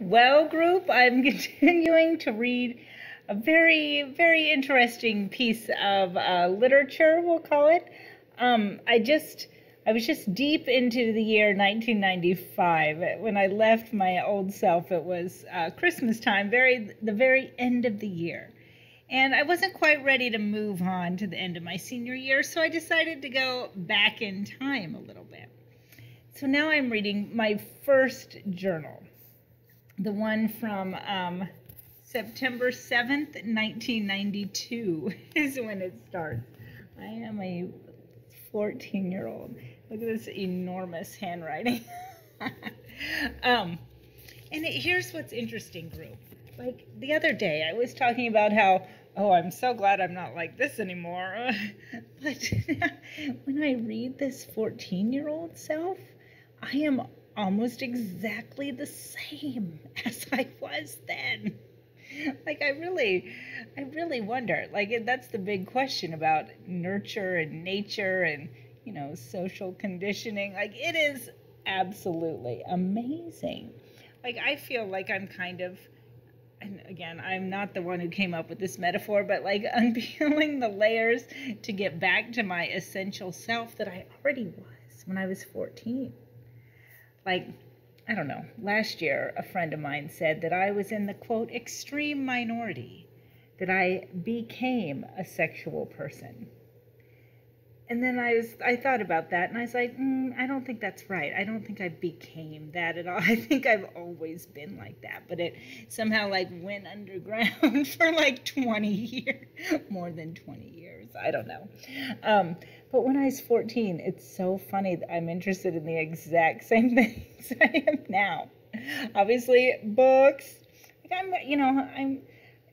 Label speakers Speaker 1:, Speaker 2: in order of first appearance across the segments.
Speaker 1: Well, group, I'm continuing to read a very, very interesting piece of uh, literature, we'll call it. Um, I just, I was just deep into the year 1995. When I left my old self, it was uh, Christmas time, very, the very end of the year. And I wasn't quite ready to move on to the end of my senior year, so I decided to go back in time a little bit. So now I'm reading my first journal, the one from um, September 7th, 1992 is when it starts. I am a 14 year old. Look at this enormous handwriting. um, and it, here's what's interesting, group. Like the other day, I was talking about how oh, I'm so glad I'm not like this anymore. but when I read this 14 year old self, I am almost exactly the same as I was then. Like I really, I really wonder. Like that's the big question about nurture and nature and you know social conditioning. Like it is absolutely amazing. Like I feel like I'm kind of and again, I'm not the one who came up with this metaphor, but like unpeeling the layers to get back to my essential self that I already was when I was 14. Like, I don't know, last year a friend of mine said that I was in the quote extreme minority, that I became a sexual person and then I was I thought about that and I was like, mm, I don't think that's right. I don't think I became that at all. I think I've always been like that, but it somehow like went underground for like 20 years, more than 20 years. I don't know. Um, but when I was 14, it's so funny that I'm interested in the exact same things I am now. Obviously, books. Like I'm, you know, I'm.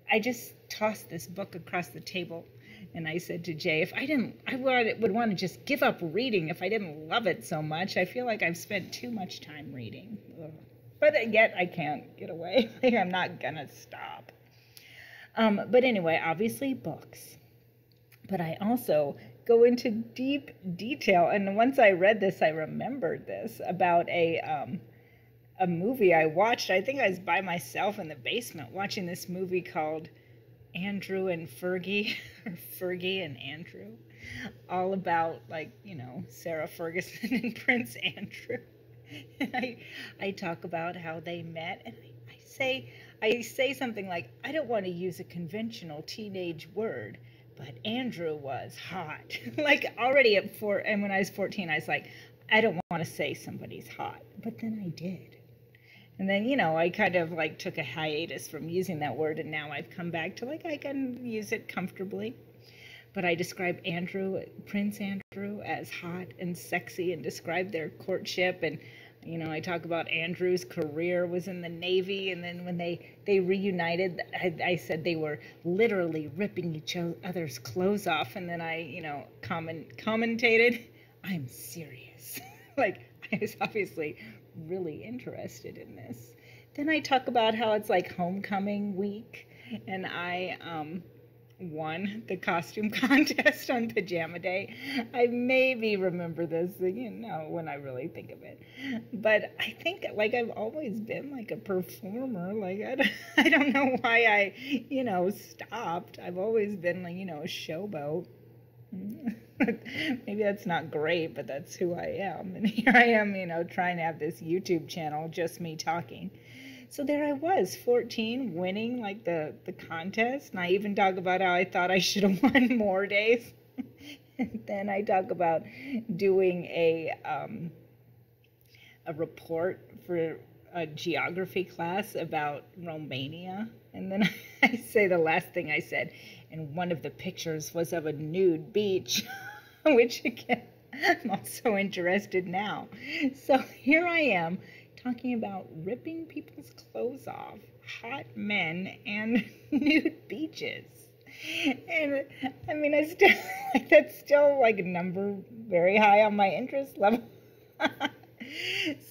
Speaker 1: I just tossed this book across the table and I said to Jay, if I didn't, I would, would want to just give up reading if I didn't love it so much. I feel like I've spent too much time reading. Ugh. But yet I can't get away. like I'm not going to stop. Um, but anyway, obviously books. But I also go into deep detail. And once I read this, I remembered this about a um, a movie I watched. I think I was by myself in the basement watching this movie called Andrew and Fergie, or Fergie and Andrew, all about like you know Sarah Ferguson and Prince Andrew. And I I talk about how they met, and I, I say I say something like I don't want to use a conventional teenage word, but Andrew was hot. like already at four, and when I was fourteen, I was like, I don't want to say somebody's hot, but then I did. And then, you know, I kind of like took a hiatus from using that word, and now I've come back to like I can use it comfortably. But I describe Andrew, Prince Andrew, as hot and sexy, and describe their courtship. And you know, I talk about Andrew's career was in the Navy, and then when they they reunited, I, I said they were literally ripping each other's clothes off. And then I, you know, comment commentated, "I'm serious." like I was obviously really interested in this. Then I talk about how it's like homecoming week, and I um, won the costume contest on pajama day. I maybe remember this, you know, when I really think of it. But I think like I've always been like a performer. Like I don't, I don't know why I, you know, stopped. I've always been like, you know, a showboat. maybe that's not great, but that's who I am. And here I am, you know, trying to have this YouTube channel, just me talking. So there I was, 14, winning like the, the contest. And I even talk about how I thought I should have won more days. and then I talk about doing a um, a report for a geography class about Romania. And then I say the last thing I said, and one of the pictures was of a nude beach. which again, I'm also interested now. So here I am talking about ripping people's clothes off, hot men, and nude beaches. And I mean, I still that's still like a number very high on my interest level.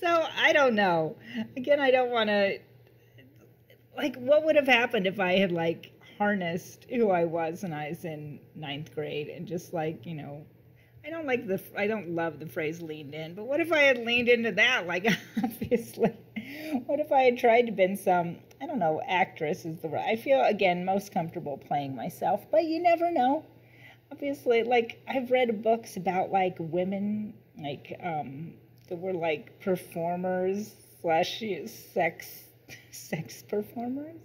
Speaker 1: so I don't know. Again, I don't want to. Like, what would have happened if I had like harnessed who I was when I was in ninth grade and just like you know I don't like the I don't love the phrase leaned in, but what if I had leaned into that? Like obviously, what if I had tried to been some, I don't know, actress is the. I feel again most comfortable playing myself, but you never know. Obviously, like I've read books about like women, like um, that were like performers slash sex sex performers.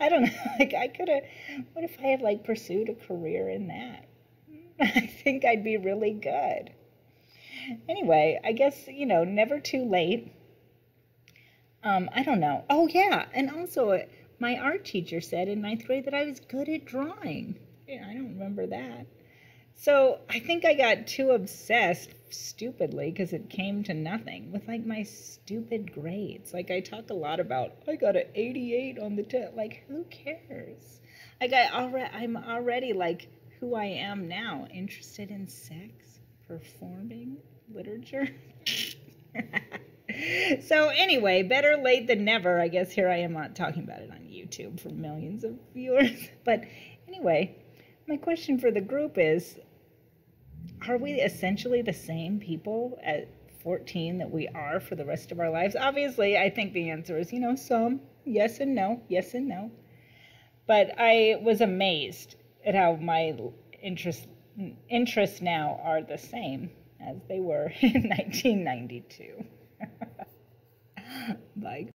Speaker 1: I don't know. Like I could have. What if I had like pursued a career in that? I think I'd be really good. Anyway, I guess you know, never too late. Um, I don't know. Oh yeah, and also uh, my art teacher said in ninth grade that I was good at drawing. Yeah, I don't remember that. So I think I got too obsessed stupidly because it came to nothing with like my stupid grades. Like I talk a lot about I got an 88 on the test. Like who cares? Like I already I'm already like who I am now, interested in sex, performing, literature. so anyway, better late than never. I guess here I am not talking about it on YouTube for millions of viewers. But anyway, my question for the group is are we essentially the same people at 14 that we are for the rest of our lives? Obviously, I think the answer is, you know, some yes and no, yes and no. But I was amazed at how my interests interests now are the same as they were in 1992. Bye.